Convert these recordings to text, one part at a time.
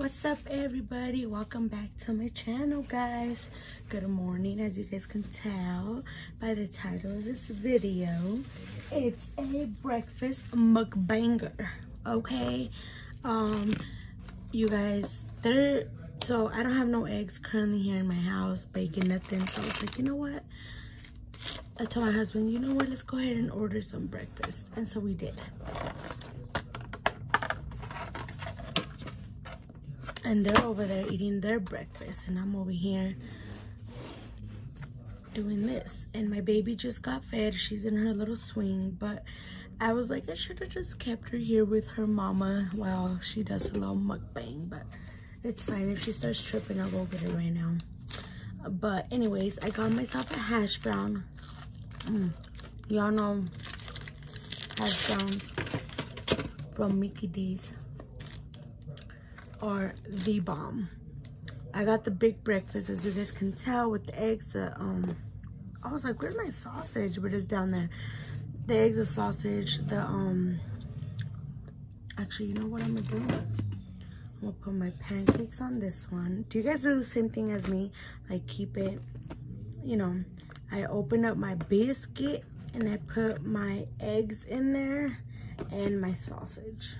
what's up everybody? Welcome back to my channel guys. Good morning as you guys can tell by the title of this video. It's a breakfast mukbanger okay? Um you guys there so i don't have no eggs currently here in my house baking nothing. So i was like you know what? I told my husband you know what? Let's go ahead and order some breakfast. And so we did and they're over there eating their breakfast and i'm over here doing this. And my baby just got fed. She's in her little swing but i was like i should have just kept her here with her mama while she does a little mukbang but it's fine. If she starts tripping i'll go get her right now. But anyways i got myself a hash brown. Mm. y'all know hash browns from mickey d's are the bomb. I got the big breakfast, as you guys can tell, with the eggs. The um, I was like, where's my sausage? But it's down there. The eggs, the sausage, the um. Actually, you know what I'm gonna do? I'm gonna put my pancakes on this one. Do you guys do the same thing as me? Like keep it, you know. I open up my biscuit and I put my eggs in there and my sausage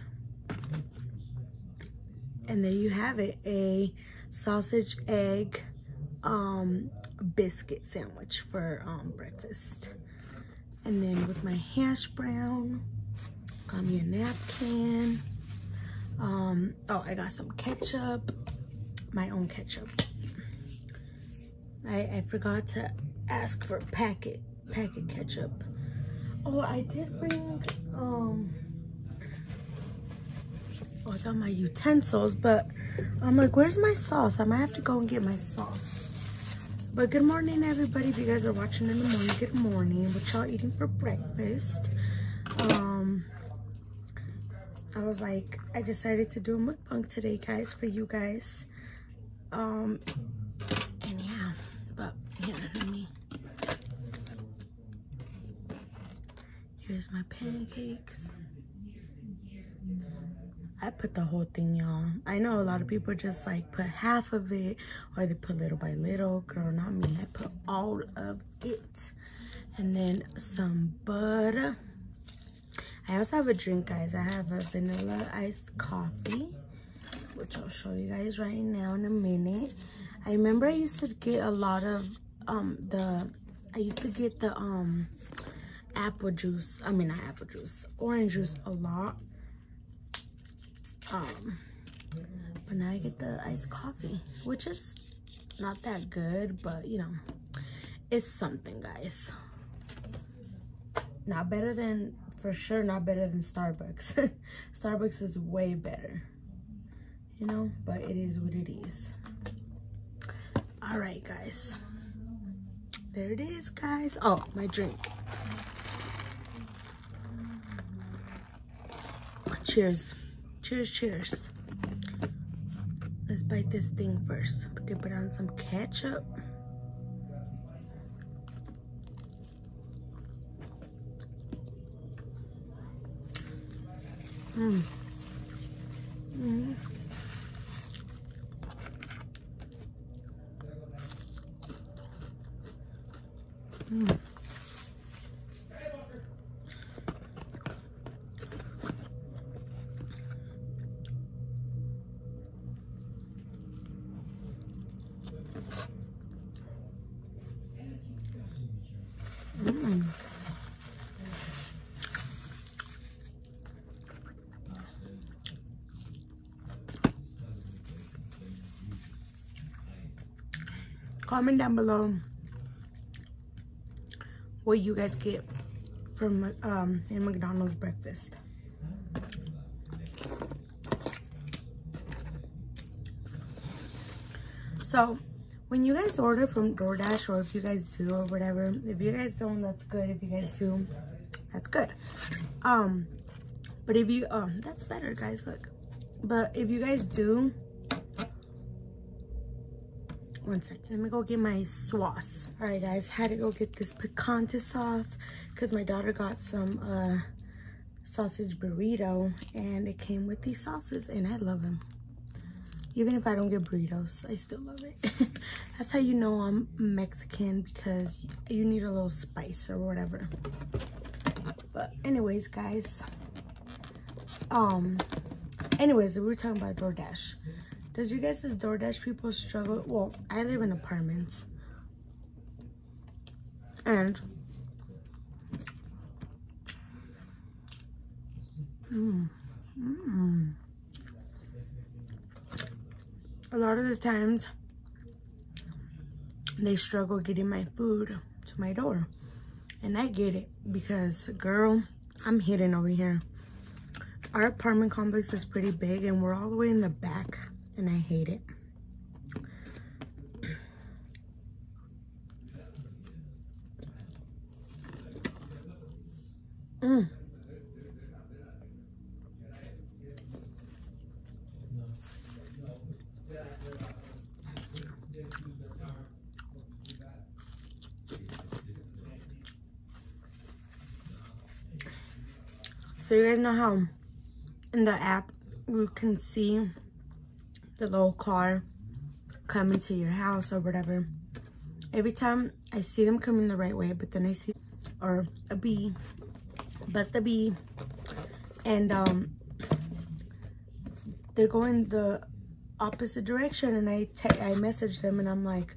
and there you have it a sausage egg um biscuit sandwich for um breakfast. And then with my hash brown got me a napkin. Um oh i got some ketchup my own ketchup. I i forgot to ask for packet packet ketchup. Oh i did bring um oh, I got my utensils, but I'm like, where's my sauce? I might have to go and get my sauce. But good morning, everybody. If you guys are watching in the morning, good morning. What y'all eating for breakfast? Um, I was like, I decided to do a mukbang today, guys, for you guys. Um, and yeah, but yeah, let me. Here's my pancakes. I put the whole thing, y'all. I know a lot of people just like put half of it or they put little by little. Girl, not me. I put all of it. And then some butter. I also have a drink, guys. I have a vanilla iced coffee, which I'll show you guys right now in a minute. I remember I used to get a lot of um the I used to get the um apple juice. I mean not apple juice, orange juice a lot um, but now I get the iced coffee, which is not that good, but you know, it's something, guys. Not better than, for sure, not better than Starbucks. Starbucks is way better, you know, but it is what it is. All right, guys. There it is, guys. Oh, my drink. Cheers. Cheers, cheers. Let's bite this thing first. Dip it on some ketchup. Mmm. Mmm. Mm. Comment down below what you guys get from um, in McDonald's breakfast. So when you guys order from DoorDash or if you guys do or whatever, if you guys don't, that's good. If you guys do, that's good. Um, but if you, oh, that's better, guys, look. But if you guys do, one second, let me go get my sauce. All right, guys, had to go get this picante sauce because my daughter got some uh, sausage burrito and it came with these sauces and I love them Even if I don't get burritos, I still love it. That's how you know I'm Mexican because you need a little spice or whatever. But anyways, guys. Um, anyways, we were talking about DoorDash. Does you guys as DoorDash people struggle? Well, I live in apartments. And mm, mm, a lot of the times they struggle getting my food to my door. And I get it because girl, I'm hidden over here. Our apartment complex is pretty big and we're all the way in the back and I hate it. Mm. So you guys know how in the app you can see the little car coming to your house or whatever. Every time I see them coming the right way, but then I see, or a bee, but the bee, and um, they're going the opposite direction and I, I message them and I'm like,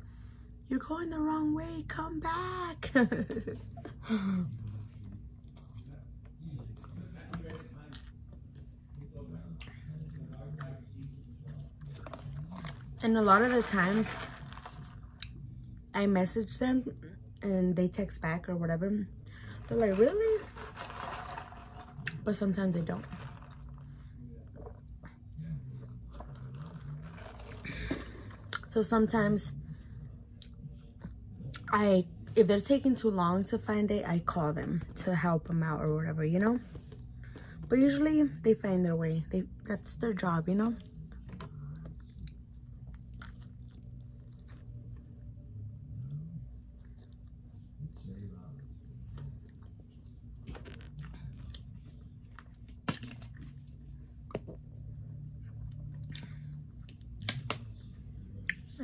you're going the wrong way, come back. And a lot of the times I message them and they text back or whatever. They're like, really? But sometimes they don't. So sometimes I, if they're taking too long to find it, I call them to help them out or whatever, you know? But usually they find their way. They That's their job, you know?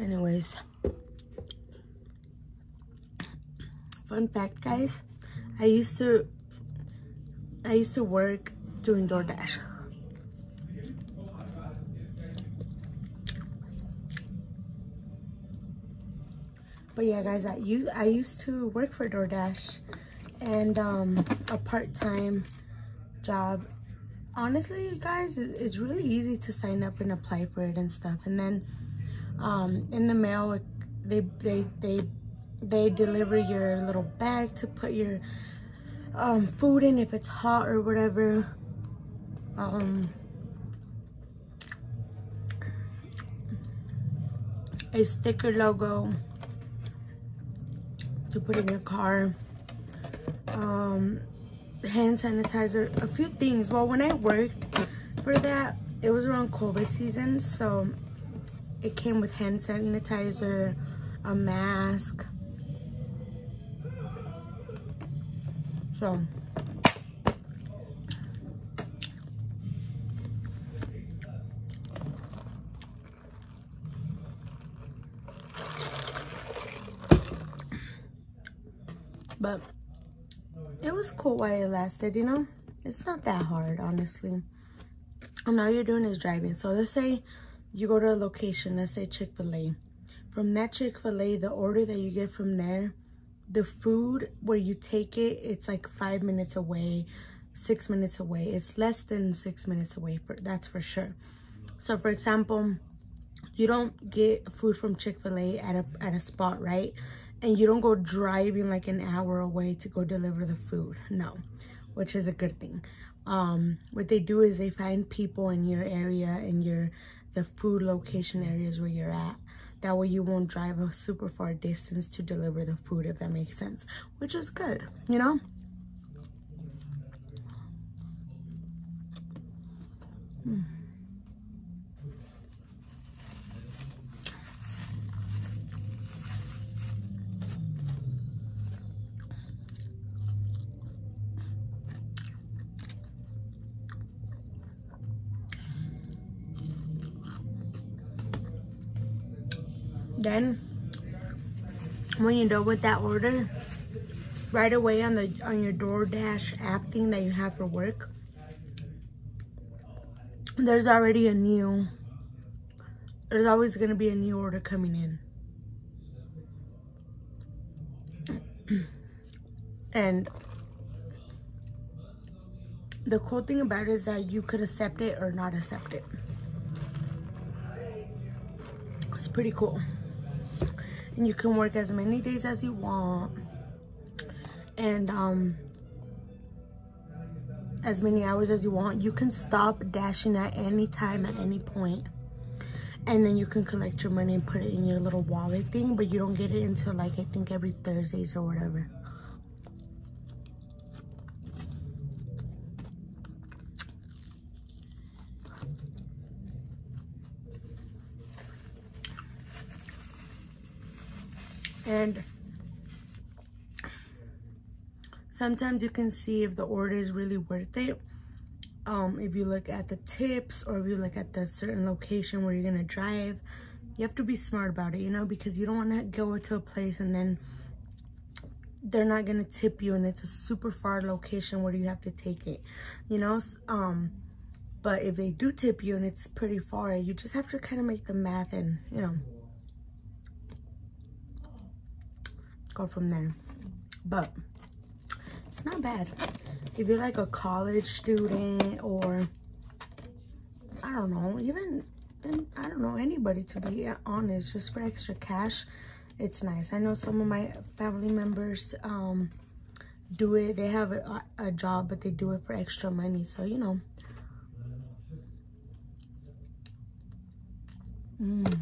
Anyways. Fun fact guys. I used to i used to work doing doordash. But yeah guys i used i used to work for doordash and um a part-time job. Honestly you guys it's really easy to sign up and apply for it and stuff. And then um, in the mail they they they they deliver your little bag to put your um, food in if it's hot or whatever. Um, a sticker logo to put in your car. Um, hand sanitizer a few things. Well when i worked for that it was around covid season so it came with hand sanitizer, a mask. So, but it was cool while it lasted, you know? It's not that hard, honestly. And all you're doing is driving. So let's say you go to a location, let's say Chick-fil-A. From that Chick-fil-A, the order that you get from there, the food where you take it, it's like five minutes away, six minutes away. It's less than six minutes away, for that's for sure. So for example, you don't get food from Chick-fil-A at a, at a spot, right? And you don't go driving like an hour away to go deliver the food. No, which is a good thing. Um, what they do is they find people in your area, in your the food location areas where you're at. That way you won't drive a super far distance to deliver the food, if that makes sense, which is good, you know? Mm. Then when you're done with that order, right away on the on your DoorDash app thing that you have for work, there's already a new there's always going to be a new order coming in. and the cool thing about it is that you could accept it or not accept it. It's pretty cool. And you can work as many days as you want. And um as many hours as you want. You can stop dashing at any time, at any. And then you can collect your money and put it in your little wallet thing, but you don't get it until like, I think every Thursdays or whatever. And sometimes you can see if the order is really worth it. Um, if you look at the tips or if you look at the certain location where you're gonna drive you have to be smart about it you know because you don't want to go to a place and then they're not gonna tip you and it's a super far location where you have to take it you know um but if they do tip you and it's pretty far you just have to kind of make the math and you know go from there but it's not bad. If you're like a college student or I don't know, even I don't know anybody to be honest, just for extra cash, it's nice. I know some of my family members um do it. They have a, a job, but they do it for extra money. So you know. Mm.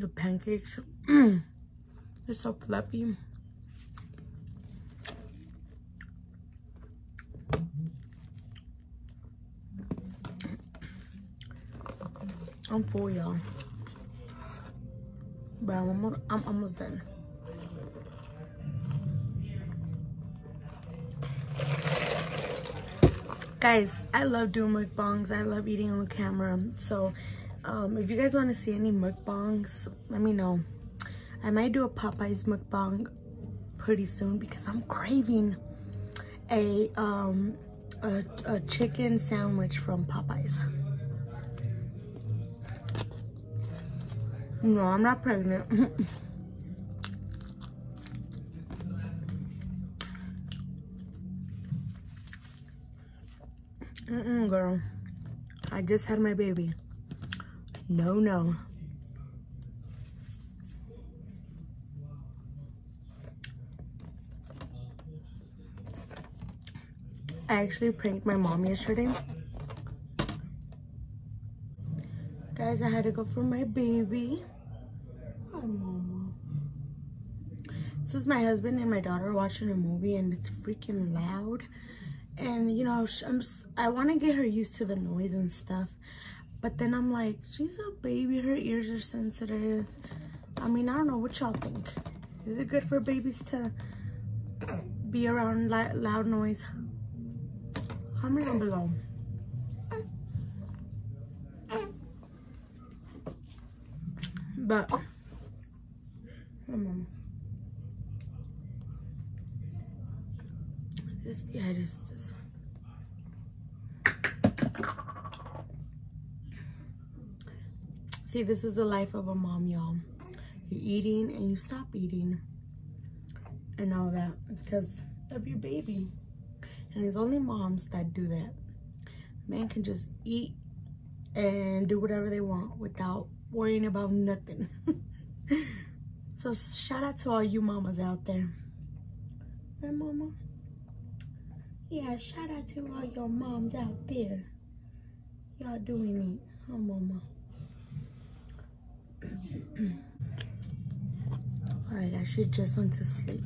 The pancakes, they're so fluffy. I'm full, y'all. But I'm almost, I'm almost done. Guys, I love doing mukbangs. I love eating on camera. So um, if you guys want to see any mukbangs, let me know. I might do a Popeyes mukbang pretty soon because I'm craving a um a, a chicken sandwich from Popeyes. No, I'm not pregnant. Mm-mm, girl. I just had my baby. No, no. I actually pranked my mom yesterday. Guys, I had to go for my baby. Hi, mama. This is my husband and my daughter watching a movie and it's freaking loud. And, you know, I'm, I want to get her used to the noise and stuff. But then I'm like, she's a baby. Her ears are sensitive. I mean, I don't know what y'all think. Is it good for babies to be around loud noise? Comment down below. But. Is this, yeah, it is this See, this is the life of a mom, y'all. You're eating and you stop eating and all that because of your baby. And it's only moms that do that. Men can just eat and do whatever they want without worrying about nothing. so shout out to all you mamas out there. Right, mama? Yeah, shout out to all your moms out there. Y'all doing it, huh, mama? Alright, I should just went to sleep.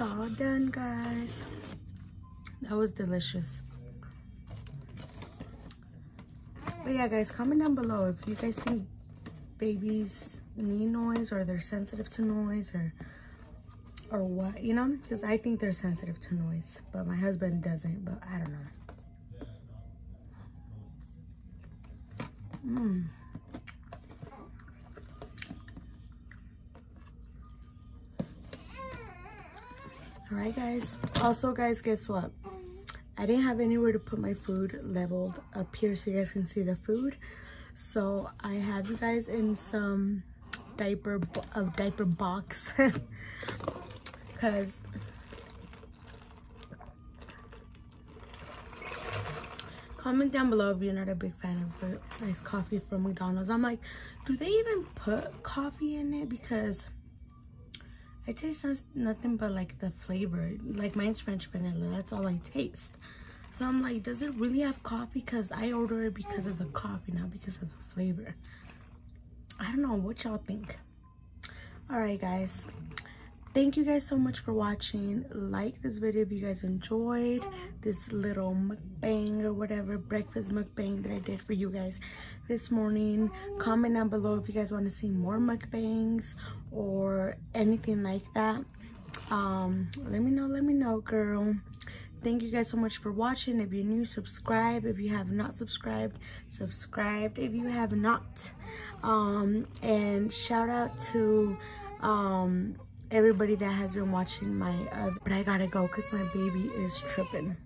All done, guys. That was delicious. But yeah, guys, comment down below if you guys think babies need noise or they're sensitive to noise or or what, you know? Because I think they're sensitive to noise, but my husband doesn't, but I don't know. Mmm. All right guys. Also guys guess what? I didn't have anywhere to put my food leveled up here so you guys can see the food. So i have you guys in some diaper a diaper box. Because comment down below if you're not a big fan of the nice coffee from mcdonald's. I'm like do they even put coffee in it? Because I taste nothing but like the flavor. Like mine's French vanilla. That's all I taste. So I'm like, does it really have coffee? Because I order it because of the coffee, not because of the flavor. I don't know what y'all think. Alright guys, thank you guys so much for watching. Like this video if you guys enjoyed this little mukbang or whatever breakfast mukbang that i did for you guys this morning. Comment down below if you guys want to see more mukbangs or anything like that. Um let me know let me know girl. Thank you guys so much for watching. If you're new subscribe. If you have not subscribed subscribed if you have not um and shout out to um everybody that has been watching my uh, but i gotta go because my baby is tripping